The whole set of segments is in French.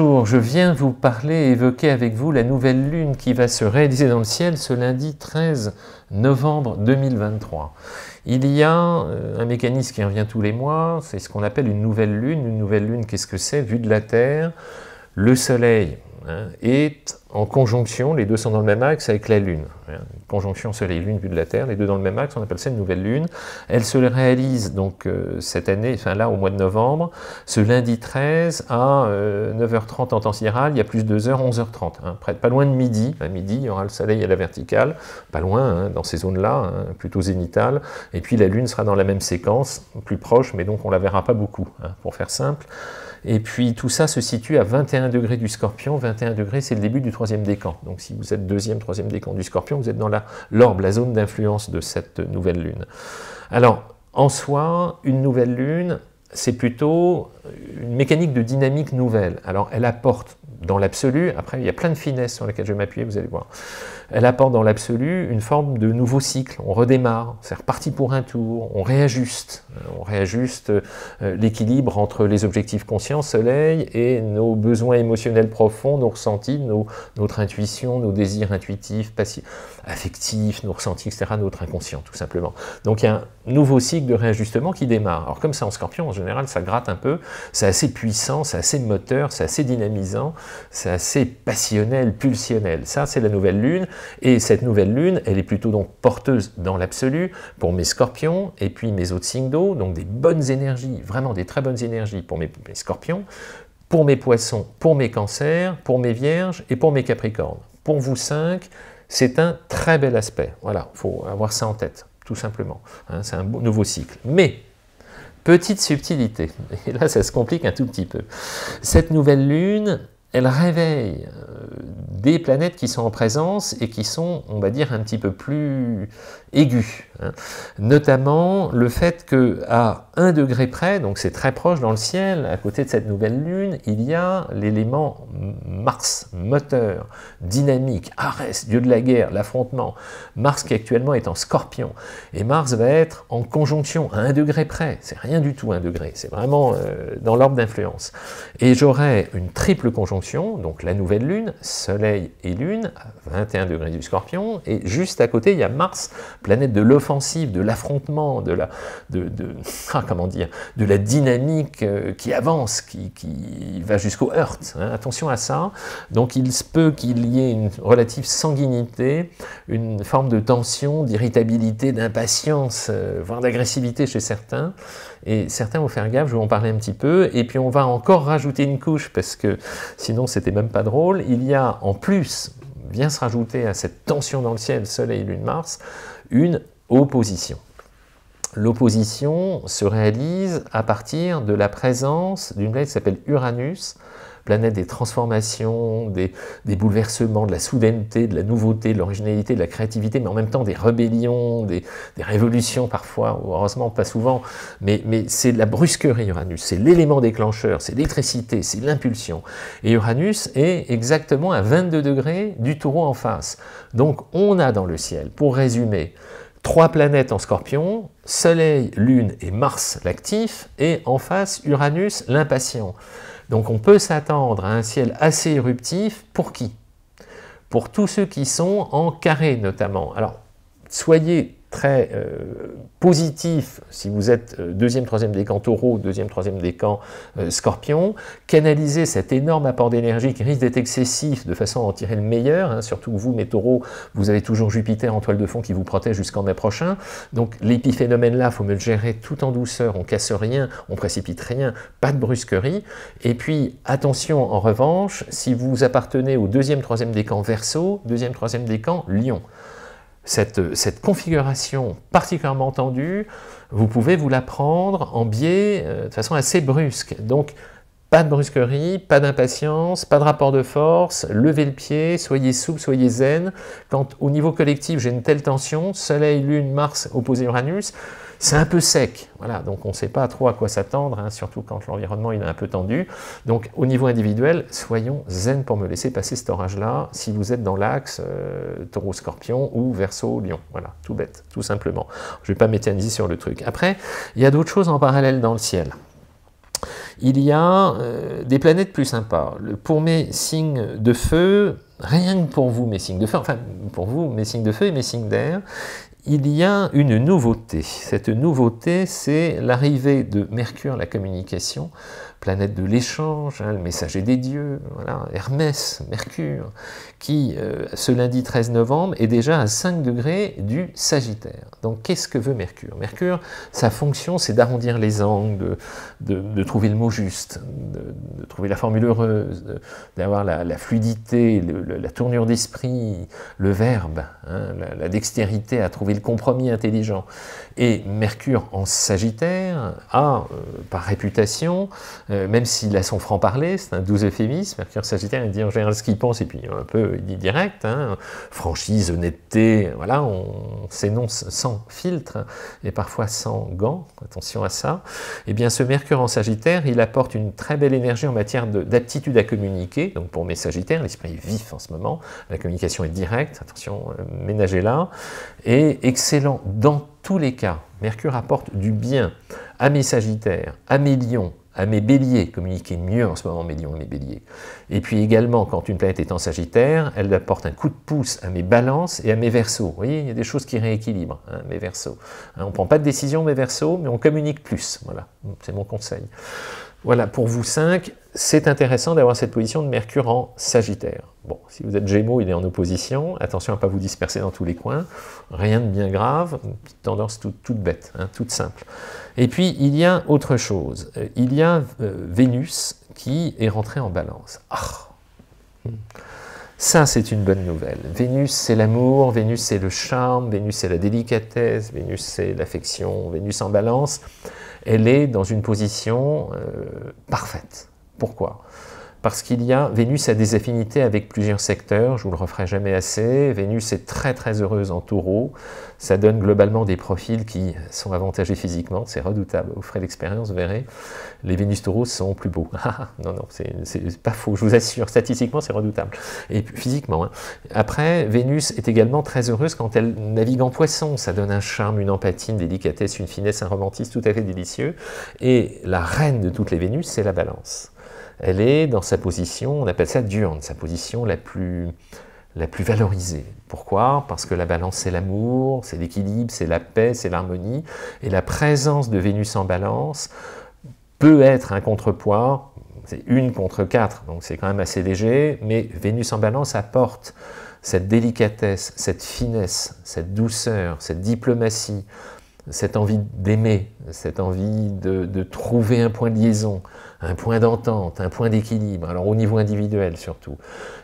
Bonjour, je viens vous parler, évoquer avec vous la nouvelle lune qui va se réaliser dans le ciel ce lundi 13 novembre 2023. Il y a euh, un mécanisme qui revient tous les mois, c'est ce qu'on appelle une nouvelle lune. Une nouvelle lune, qu'est-ce que c'est? Vu de la Terre, le Soleil hein, est en conjonction, les deux sont dans le même axe avec la Lune. Conjonction Soleil-Lune vue de la Terre, les deux dans le même axe, on appelle ça une nouvelle Lune. Elle se réalise donc euh, cette année, enfin là au mois de novembre, ce lundi 13 à 9h30 euh, en temps sidéral, il y a plus de 2h, 11h30, hein, près, pas loin de midi. À midi, il y aura le Soleil à la verticale, pas loin, hein, dans ces zones-là, hein, plutôt zénitales. Et puis la Lune sera dans la même séquence, plus proche, mais donc on la verra pas beaucoup, pour faire simple. Et puis tout ça se situe à 21 degrés du scorpion. 21 degrés, c'est le début du troisième décan. Donc si vous êtes deuxième, troisième décan du scorpion, vous êtes dans l'orbe, la, zone d'influence de cette nouvelle lune. Alors, en soi, une nouvelle lune, c'est plutôt une mécanique de dynamique nouvelle. Alors, elle apporte dans l'absolu, après il y a plein de finesses sur lesquelles je vais m'appuyer, vous allez voir. Elle apporte dans l'absolu une forme de nouveau cycle, on redémarre, c'est reparti pour un tour, on réajuste, on réajuste euh, l'équilibre entre les objectifs conscients, soleil, et nos besoins émotionnels profonds, nos ressentis, notre intuition, nos désirs intuitifs, affectifs, nos ressentis, etc., notre inconscient, tout simplement. Donc il y a un nouveau cycle de réajustement qui démarre. Alors comme c'est en scorpion, général, ça gratte un peu, c'est assez puissant, c'est assez moteur, c'est assez dynamisant, c'est assez passionnel, pulsionnel. Ça, c'est la nouvelle lune. Et cette nouvelle lune, elle est plutôt donc porteuse dans l'absolu pour mes scorpions et puis mes autres signes d'eau, donc des bonnes énergies, vraiment des très bonnes énergies pour mes, scorpions, pour mes poissons, pour mes cancers, pour mes vierges et pour mes capricornes. Pour vous cinq, c'est un très bel aspect. Voilà, il faut avoir ça en tête, tout simplement. Hein, c'est un nouveau cycle. Mais, petite subtilité, et là ça se complique un tout petit peu. Cette nouvelle lune, elle réveille euh, des planètes qui sont en présence et qui sont, on va dire, un petit peu plus aiguës. Hein. Notamment le fait qu'à 1 degré près, donc c'est très proche dans le ciel, à côté de cette nouvelle lune, il y a l'élément Mars, moteur, dynamique, Arès, dieu de la guerre, l'affrontement. Mars qui actuellement est en scorpion. Et Mars va être en conjonction à 1 degré près. C'est rien du tout 1 degré, c'est vraiment euh, dans l'ordre d'influence. Et j'aurai une triple conjonction, donc la nouvelle lune, Soleil et Lune, à 21 degrés du scorpion, et juste à côté, il y a Mars, planète de l'offensive, de l'affrontement, de la, de, ah, comment dire, de la dynamique euh, qui avance, qui, va jusqu'au heurt. Hein. Attention à ça. Donc il se peut qu'il y ait une relative sanguinité, une forme de tension, d'irritabilité, d'impatience, euh, voire d'agressivité chez certains. Et certains vont faire gaffe, je vais en parler un petit peu, et puis on va encore rajouter une couche, parce que sinon c'était même pas drôle, il y a en plus, vient se rajouter à cette tension dans le ciel, Soleil, Lune, Mars, une opposition. L'opposition se réalise à partir de la présence d'une planète qui s'appelle Uranus, planète des transformations, des, bouleversements, de la soudaineté, de la nouveauté, de l'originalité, de la créativité, mais en même temps des rébellions, des, révolutions parfois, heureusement pas souvent, mais, mais c'est la brusquerie Uranus, c'est l'élément déclencheur, c'est l'électricité, c'est l'impulsion. Et Uranus est exactement à 22 degrés du taureau en face. Donc on a dans le ciel, pour résumer, Trois planètes en scorpion, Soleil, Lune et Mars l'actif, et en face Uranus l'impatient. Donc on peut s'attendre à un ciel assez éruptif, pour qui? Pour tous ceux qui sont en carré notamment. Alors, soyez très euh, positif si vous êtes euh, deuxième, troisième décan taureau, deuxième, troisième décan euh, scorpion, canaliser cet énorme apport d'énergie qui risque d'être excessif de façon à en tirer le meilleur, hein, surtout vous, mes taureaux, vous avez toujours Jupiter en toile de fond qui vous protège jusqu'en mai prochain, donc l'épiphénomène-là, il faut me le gérer tout en douceur, on casse rien, on précipite rien, pas de brusquerie, et puis attention en revanche, si vous appartenez au deuxième, troisième décan verso, deuxième, troisième décan lion, cette, configuration particulièrement tendue, vous pouvez vous la prendre en biais euh, de façon assez brusque. Donc, pas de brusquerie, pas d'impatience, pas de rapport de force, levez le pied, soyez souple, soyez zen. Quand au niveau collectif j'ai une telle tension, Soleil, Lune, Mars opposé Uranus, c'est un peu sec, voilà, donc on ne sait pas trop à quoi s'attendre, hein, surtout quand l'environnement est un peu tendu. Donc au niveau individuel, soyons zen pour me laisser passer cet orage-là, si vous êtes dans l'axe euh, taureau-scorpion ou verso-lion, voilà, tout bête, tout simplement. Je ne vais pas m'éterniser sur le truc. Après, il y a d'autres choses en parallèle dans le ciel. il y a des planètes plus sympas. Pour mes signes de feu, rien que pour vous, mes signes de feu, enfin pour vous, mes signes de feu et mes signes d'air, il y a une nouveauté. Cette nouveauté, c'est l'arrivée de Mercure, la communication, planète de l'échange, hein, le messager des dieux, voilà, Hermès, Mercure, qui, euh, ce lundi 13 novembre, est déjà à 5 degrés du Sagittaire. Donc qu'est-ce que veut Mercure? Mercure, sa fonction, c'est d'arrondir les angles, de, trouver le mot juste, de, trouver la formule heureuse, d'avoir la, fluidité, la tournure d'esprit, le verbe, hein, la, dextérité à trouver le compromis intelligent. Et Mercure en Sagittaire a, euh, par réputation, euh, même s'il a son franc-parler, c'est un doux euphémisme, Mercure Sagittaire, il dit en général ce qu'il pense, et puis un peu, il dit direct, hein, franchise, honnêteté, voilà, on s'énonce sans filtre, et parfois sans gants, attention à ça. Et eh bien ce Mercure en Sagittaire, il apporte une très belle énergie en matière d'aptitude à communiquer, donc pour mes Sagittaires, l'esprit est vif en ce moment, la communication est directe, attention, euh, ménagez-la, et excellent dans tous les cas. Mercure apporte du bien à mes Sagittaires, à mes Lions, à mes béliers, communiquer mieux en ce moment mes lions et mes béliers. Et puis également, quand une planète est en sagittaire, elle apporte un coup de pouce à mes balances et à mes versos. Vous voyez, il y a des choses qui rééquilibrent, hein, mes versos. Hein, on ne prend pas de décision, mes versos, mais on communique plus. Voilà, c'est mon conseil. Voilà, pour vous cinq, c'est intéressant d'avoir cette position de Mercure en Sagittaire. Bon, si vous êtes Gémeaux, il est en opposition. Attention à ne pas vous disperser dans tous les coins. Rien de bien grave, une petite tendance toute, bête, hein, toute simple. Et puis, il y a autre chose. Il y a euh, Vénus qui est rentrée en balance. Ah ça, c'est une bonne nouvelle. Vénus, c'est l'amour, Vénus, c'est le charme, Vénus, c'est la délicatesse, Vénus, c'est l'affection, Vénus en balance. Elle est dans une position euh, parfaite. Pourquoi? Parce qu'il y a, Vénus a des affinités avec plusieurs secteurs, je vous le referai jamais assez, Vénus est très très heureuse en taureau, ça donne globalement des profils qui sont avantagés physiquement, c'est redoutable, vous ferez l'expérience, vous verrez, les Vénus taureaux sont plus beaux. Ah, non, non, c'est pas faux, je vous assure, statistiquement c'est redoutable, et physiquement. Hein. Après, Vénus est également très heureuse quand elle navigue en poisson, ça donne un charme, une empathie, une délicatesse, une finesse, un romantisme tout à fait délicieux, et la reine de toutes les Vénus, c'est la balance elle est dans sa position, on appelle ça diurne, sa position la plus, la plus valorisée. Pourquoi? Parce que la balance, c'est l'amour, c'est l'équilibre, c'est la paix, c'est l'harmonie. Et la présence de Vénus en balance peut être un contrepoids, c'est une contre quatre, donc c'est quand même assez léger, mais Vénus en balance apporte cette délicatesse, cette finesse, cette douceur, cette diplomatie, cette envie d'aimer, cette envie de, de, trouver un point de liaison, un point d'entente, un point d'équilibre, alors au niveau individuel surtout.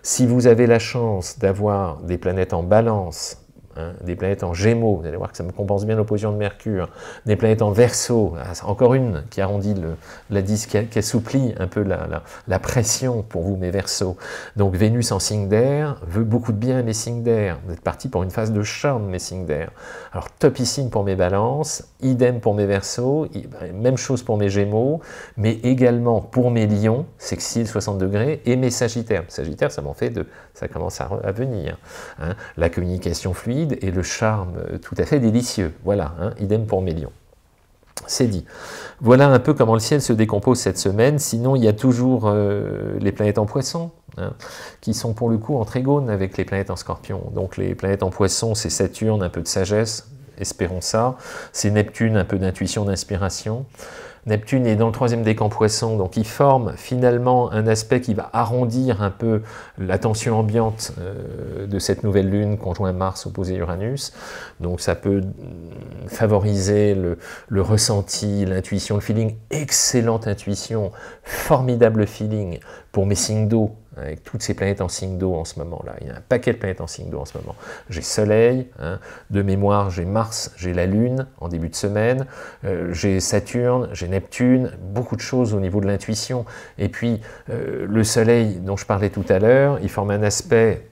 Si vous avez la chance d'avoir des planètes en balance Hein, des planètes en gémeaux, vous allez voir que ça me compense bien l'opposition de Mercure, des planètes en verso, ah, encore une qui arrondit le, la disque, qui, assouplit un peu la, pression pour vous, mes versos. Donc Vénus en signe d'air veut beaucoup de bien à mes signes d'air. Vous êtes parti pour une phase de charme, mes signes d'air. Alors topissime pour mes balances, idem pour mes versos, ben, même chose pour mes gémeaux, mais également pour mes lions, sexile 60 degrés, et mes sagittaires. Sagittaire, ça m'en fait de, ça commence à, venir. Hein. La communication fluide, et le charme tout à fait délicieux. Voilà, hein, idem pour Mélion. C'est dit. Voilà un peu comment le ciel se décompose cette semaine. Sinon, il y a toujours euh, les planètes en poisson, hein, qui sont pour le coup en trigone avec les planètes en scorpion. Donc les planètes en poisson, c'est Saturne, un peu de sagesse, espérons ça. C'est Neptune, un peu d'intuition, d'inspiration. Neptune est dans le troisième décan poisson, donc il forme finalement un aspect qui va arrondir un peu la tension ambiante euh, de cette nouvelle lune conjoint Mars opposé Uranus. Donc ça peut favoriser le, le ressenti, l'intuition, le feeling, excellente intuition, formidable feeling pour mes signes d'eau, avec toutes ces planètes en signe d'eau en ce moment-là. Il y a un paquet de planètes en signe d'eau en ce moment. J'ai Soleil, hein, de mémoire, j'ai Mars, j'ai la Lune en début de semaine, euh, j'ai Saturne, j'ai Neptune, beaucoup de choses au niveau de l'intuition. Et puis, euh, le Soleil dont je parlais tout à l'heure, il forme un aspect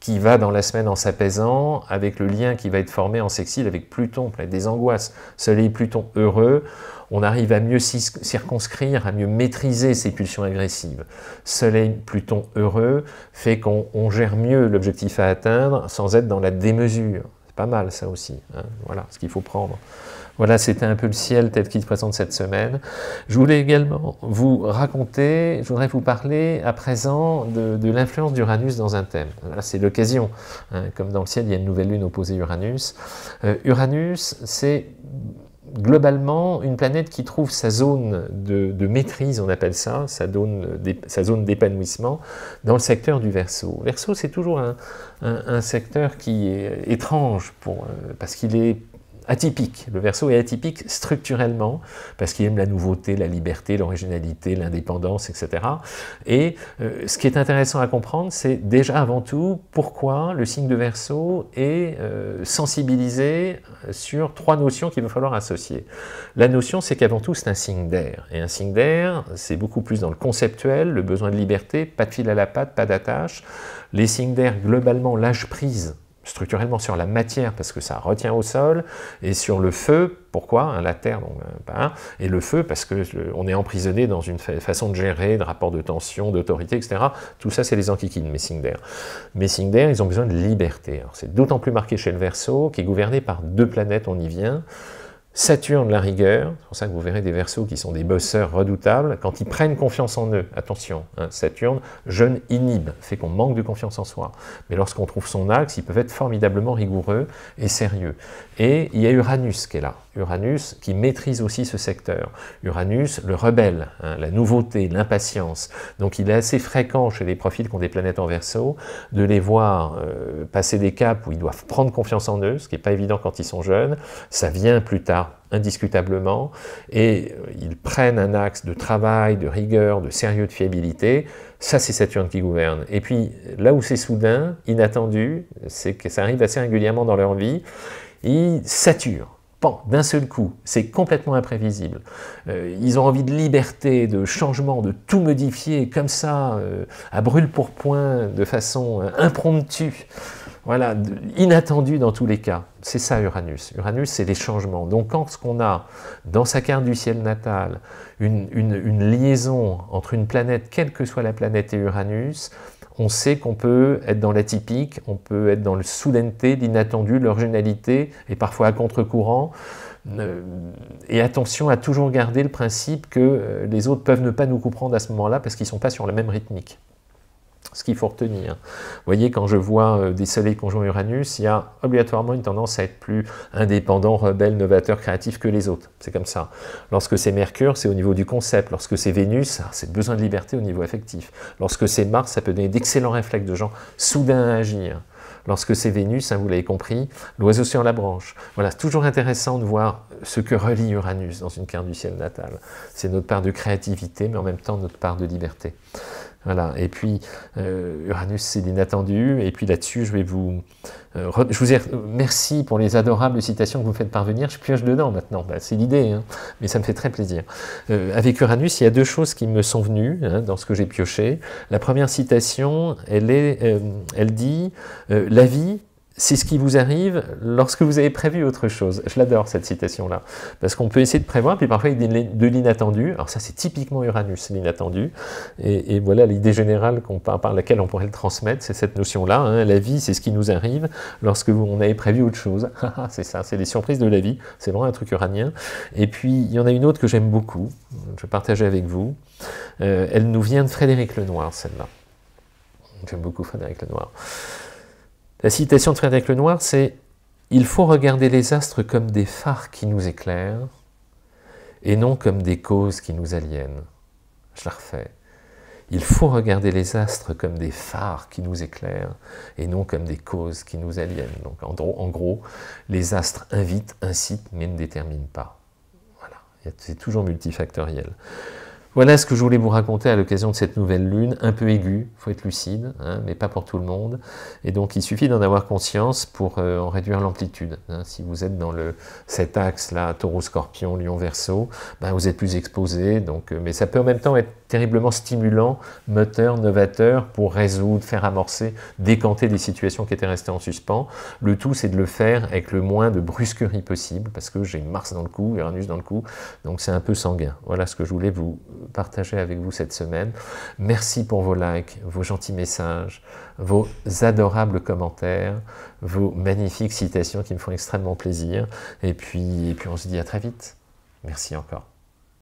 qui va dans la semaine en s'apaisant, avec le lien qui va être formé en sexile avec Pluton, des angoisses. Soleil-Pluton heureux, on arrive à mieux circonscrire, à mieux maîtriser ces pulsions agressives. Soleil Pluton heureux fait qu'on gère mieux l'objectif à atteindre sans être dans la démesure pas mal ça aussi. Hein. voilà ce qu'il faut prendre. Voilà, c'était un peu le ciel tel qu'il se présente cette semaine. Je voulais également vous raconter, je voudrais vous parler à présent de, l'influence d'Uranus dans un thème. c'est l'occasion. Hein. comme dans le ciel, il y a une nouvelle lune opposée Uranus. Euh, Uranus, c'est globalement une planète qui trouve sa zone de, maîtrise, on appelle ça, sa zone d'épanouissement, dans le secteur du Verseau. Verseau, c'est toujours un, secteur qui est étrange pour, euh, parce qu'il est atypique. Le verso est atypique structurellement, parce qu'il aime la nouveauté, la liberté, l'originalité, l'indépendance, etc. Et euh, ce qui est intéressant à comprendre, c'est déjà avant tout pourquoi le signe de verso est euh, sensibilisé sur trois notions qu'il va falloir associer. La notion, c'est qu'avant tout, c'est un signe d'air. Et un signe d'air, c'est beaucoup plus dans le conceptuel, le besoin de liberté, pas de fil à la patte, pas d'attache. Les signes d'air, globalement, lâchent prise structurellement sur la matière parce que ça retient au sol, et sur le feu, pourquoi hein, La terre, donc, euh, et le feu parce qu'on est emprisonné dans une façon de gérer, de rapport de tension, d'autorité, etc. Tout ça, c'est les antiquines, Messinger. Messinger, ils ont besoin de liberté. C'est d'autant plus marqué chez le Verseau, qui est gouverné par deux planètes, on y vient, Saturne, la rigueur, c'est pour ça que vous verrez des versos qui sont des bosseurs redoutables, quand ils prennent confiance en eux, attention, hein, Saturne, jeune, inhibe, fait qu'on manque de confiance en soi. Mais lorsqu'on trouve son axe, ils peuvent être formidablement rigoureux et sérieux. Et il y a Uranus qui est là, Uranus qui maîtrise aussi ce secteur. Uranus, le rebelle, hein, la nouveauté, l'impatience. Donc il est assez fréquent chez les profils qui ont des planètes en verso de les voir euh, passer des caps où ils doivent prendre confiance en eux, ce qui n'est pas évident quand ils sont jeunes. Ça vient plus tard indiscutablement, et euh, ils prennent un axe de travail, de rigueur, de sérieux, de fiabilité. Ça, c'est Saturne qui gouverne. Et puis, là où c'est soudain, inattendu, c'est que ça arrive assez régulièrement dans leur vie, ils saturent d'un seul coup, c'est complètement imprévisible. Euh, ils ont envie de liberté, de changement, de tout modifier comme ça, euh, à brûle pour point, de façon impromptue. Voilà, inattendu dans tous les cas. C'est ça Uranus. Uranus, c'est les changements. Donc quand ce qu'on a dans sa carte du ciel natal, une, une, liaison entre une planète, quelle que soit la planète et Uranus, on sait qu'on peut être dans l'atypique, on peut être dans le soudaineté, l'inattendu, l'originalité, et parfois à contre-courant. Et attention à toujours garder le principe que euh, les autres peuvent ne pas nous comprendre à ce moment-là parce qu'ils ne sont pas sur la même rythmique ce qu'il faut retenir. Vous voyez, quand je vois euh, des soleils conjoints Uranus, il y a obligatoirement une tendance à être plus indépendant, rebelle, novateur, créatif que les autres. C'est comme ça. Lorsque c'est Mercure, c'est au niveau du concept. Lorsque c'est Vénus, ah, c'est besoin de liberté au niveau affectif. Lorsque c'est Mars, ça peut donner d'excellents réflexes de gens soudains à agir. Lorsque c'est Vénus, hein, vous l'avez compris, l'oiseau sur la branche. Voilà, c'est toujours intéressant de voir ce que relie Uranus dans une carte du ciel natal. C'est notre part de créativité, mais en même temps notre part de liberté. Voilà. Et puis, euh, Uranus, c'est l'inattendu. Et puis là-dessus, je vais vous... Euh, je vous ai, merci pour les adorables citations que vous faites parvenir. Je pioche dedans maintenant. Bah, c'est l'idée, hein. mais ça me fait très plaisir. Euh, avec Uranus, il y a deux choses qui me sont venues hein, dans ce que j'ai pioché. La première citation, elle, est, elle dit « La vie c'est ce qui vous arrive lorsque vous avez prévu autre chose. Je l'adore cette citation-là, parce qu'on peut essayer de prévoir, puis parfois il y a de l'inattendu. Alors ça c'est typiquement Uranus, l'inattendu. Et, voilà l'idée générale par laquelle on pourrait le transmettre, c'est cette notion-là. Hein. La vie, c'est ce qui nous arrive lorsque on avait prévu autre chose. c'est ça, c'est les surprises de la vie. C'est vraiment un truc uranien. Et puis il y en a une autre que j'aime beaucoup, je partager avec vous. Euh, elle nous vient de Frédéric Lenoir, celle-là. J'aime beaucoup Frédéric Lenoir. La citation de Frédéric Lenoir, c'est « Il faut regarder les astres comme des phares qui nous éclairent, et non comme des causes qui nous aliènent. » Je la refais. Il faut regarder les astres comme des phares qui nous éclairent, et non comme des causes qui nous aliènent. Donc en gros, en gros les astres invitent, incitent, mais ne déterminent pas. Voilà, c'est toujours multifactoriel. Voilà ce que je voulais vous raconter à l'occasion de cette nouvelle lune, un peu aiguë, il faut être lucide, hein, mais pas pour tout le monde. Et donc il suffit d'en avoir conscience pour euh, en réduire l'amplitude. Hein. Si vous êtes dans le, cet axe-là, taureau-scorpion, lion-verso, ben, vous êtes plus exposé, euh, mais ça peut en même temps être terriblement stimulant, moteur, novateur, pour résoudre, faire amorcer, décanter des situations qui étaient restées en suspens. Le tout, c'est de le faire avec le moins de brusquerie possible, parce que j'ai Mars dans le cou, Uranus dans le cou, donc c'est un peu sanguin. Voilà ce que je voulais vous partager avec vous cette semaine. Merci pour vos likes, vos gentils messages, vos adorables commentaires, vos magnifiques citations qui me font extrêmement plaisir. Et puis, puis on se dit à très vite. Merci encore.